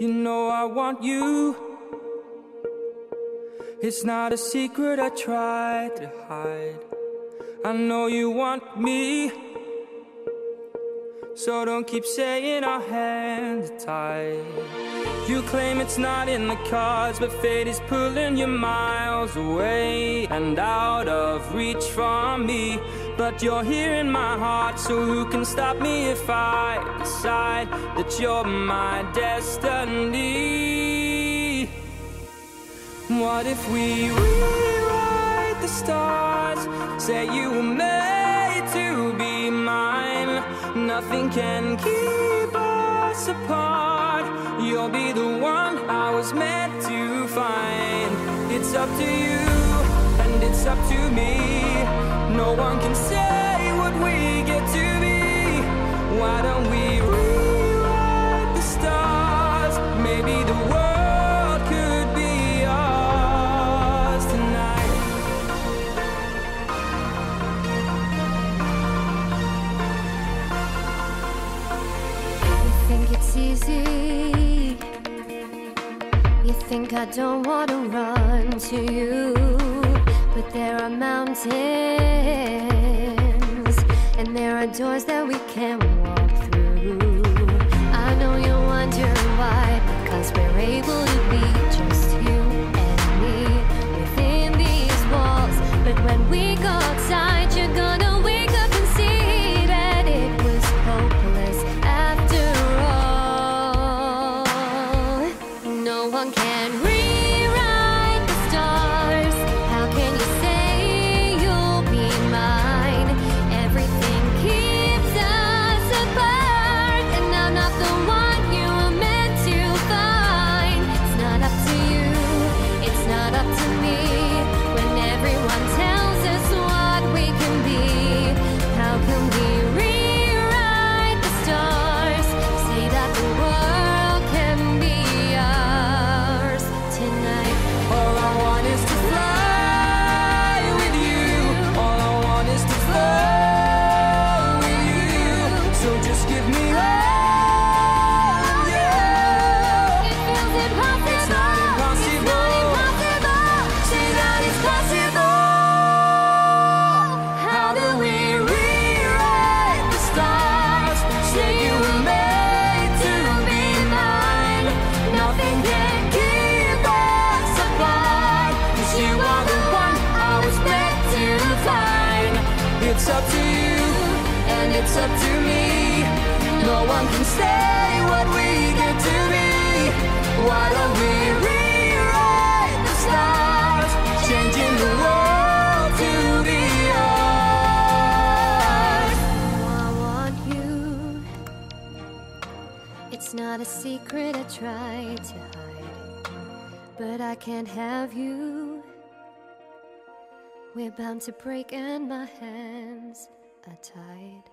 You know I want you. It's not a secret I tried to hide. I know you want me. So don't keep saying our hands are tied. You claim it's not in the cards, but fate is pulling you miles away and out of reach from me. But you're here in my heart, so who can stop me if I decide that you're my destiny? What if we rewrite the stars? Say you were made to be mine. Nothing can keep us apart. You'll be the one I was meant to find. It's up to you, and it's up to me. It's easy. You think I don't wanna run to you. But there are mountains, and there are doors that we can't walk It's up to you, and it's up to me. No one can say what we get to be. Why don't we rewrite the stars, changing the world to be ours? I want you. It's not a secret I tried to hide, but I can't have you. We're bound to break, and my hands are tied.